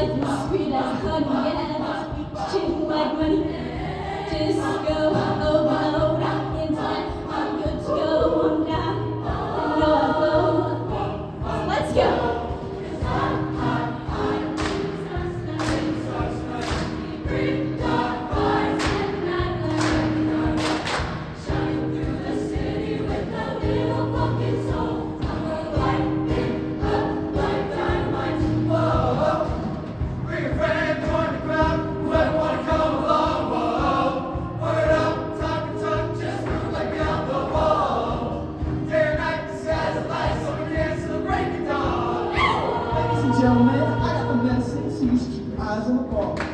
life my sweet as honey. gentlemen, I got the message. Eyes on the ball.